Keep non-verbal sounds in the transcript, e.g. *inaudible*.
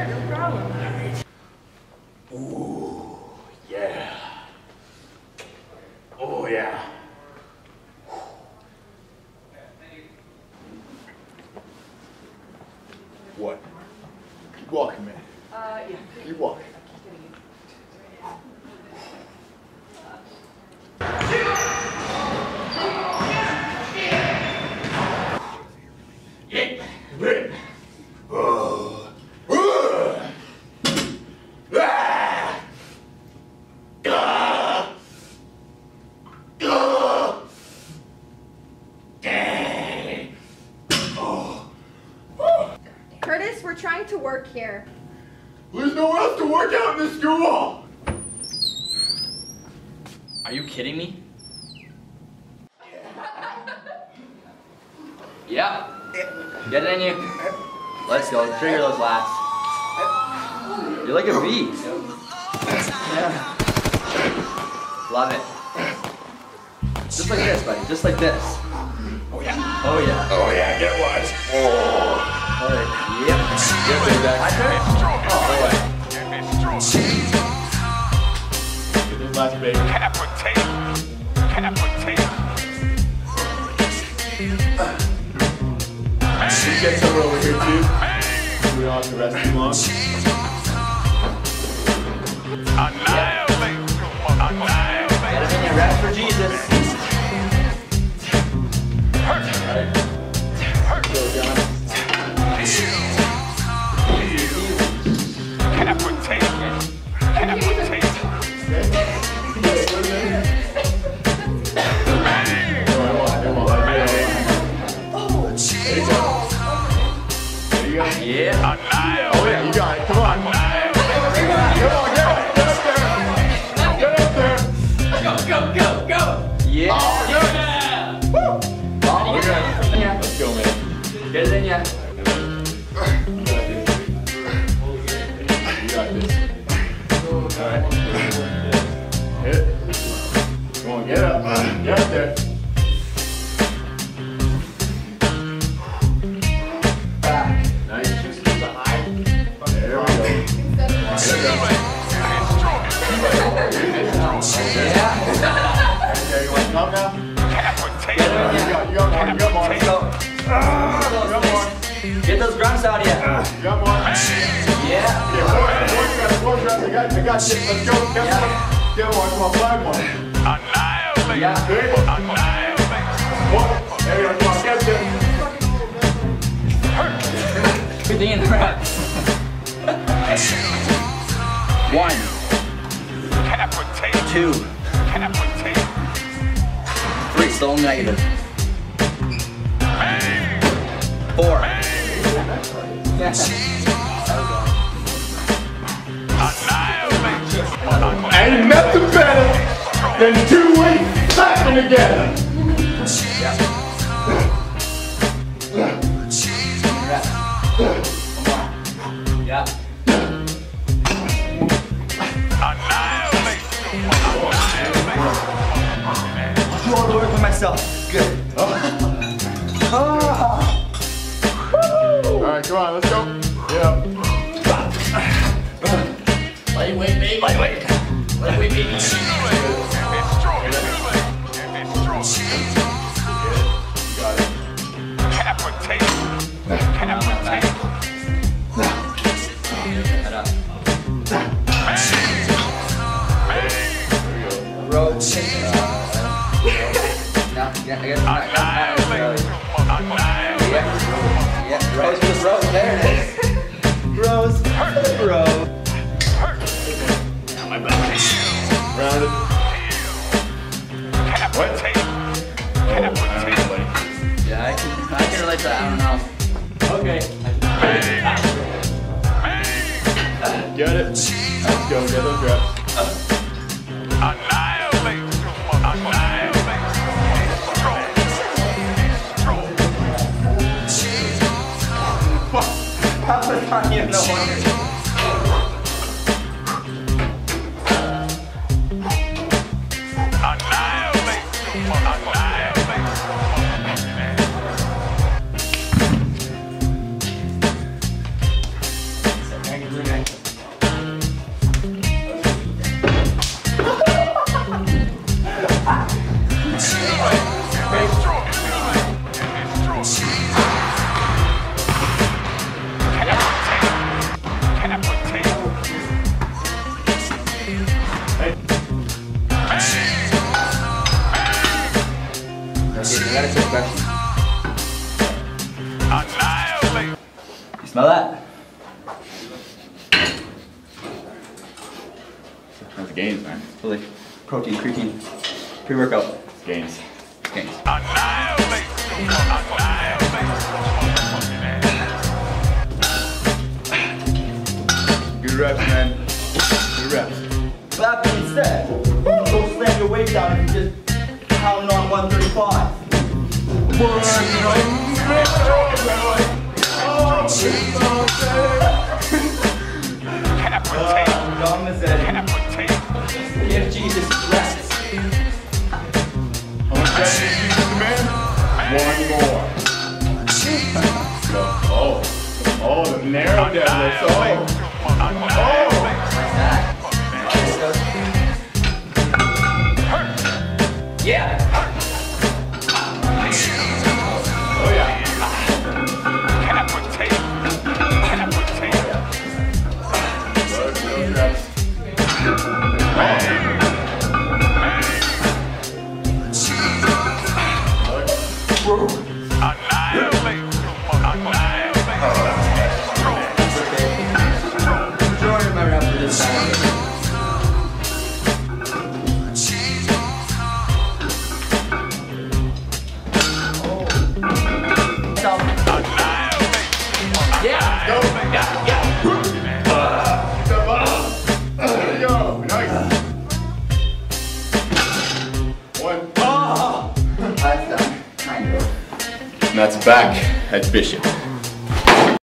Sure, no problem. Ooh, yeah. Oh, yeah. Oh, what? Keep walking, man. Uh, yeah. Keep walking. Curtis, we're trying to work here. There's nowhere else to work out in this school. Are you kidding me? *laughs* Yep. Get it in you. Let's go. Trigger those lats. You're like a bee. Yeah. Love it. Just like this, buddy. Just like this. Oh yeah. Oh yeah. Oh yeah, get one. Oh. Yep. Good thing back. My turn? Oh, way. Get this last baby. Capitate. Capitate. You get some over here too. We don't have to rest too long. Go, go, go, go. Yeah. Oh, good. Woo. Oh, we're good. Yeah. Let's go, man. Get it in ya. You got this. You got this. Alright. Hit it. Come on, get up. Get up there. Back. *laughs* Yeah. You want to come now? Capitate. Get it in You ya. got, you got more. You got more. Go. You got more. Get those grunts out of ya. You got more. Yeah. Yeah, four, four shots, four shots. I got, I got this. Let's go. Get one. Get one. Come on, five more. Annihilate. Yeah. Three. Annihilate. One. There you go. Come on, get this. Good thing in the reps. *laughs* One, Capitate. two, Capitate. Three. Still negative. Bang. Four. Annihilate. Ain't nothing better than two weights slapping together. Yeah. Annihilate. Do all the work for myself. Good. Alright, come on, let's go. Yeah. Lightweight, baby. Lightweight. Lightweight, baby. Rose. There it is. Round it. Capitate. Capitate. Yeah, I can, I can relate to that. I don't know. Okay. Get it. Let's go. Get those reps. Half the time you have That's it, man. You smell that? That's games, man. Really protein, creatine, pre-workout. Games. Games. Good reps, man. Good reps. Jesus rest. How much you? One more. Oh. Oh, the narrow deadlift. Oh. Oh. Back at Bishop.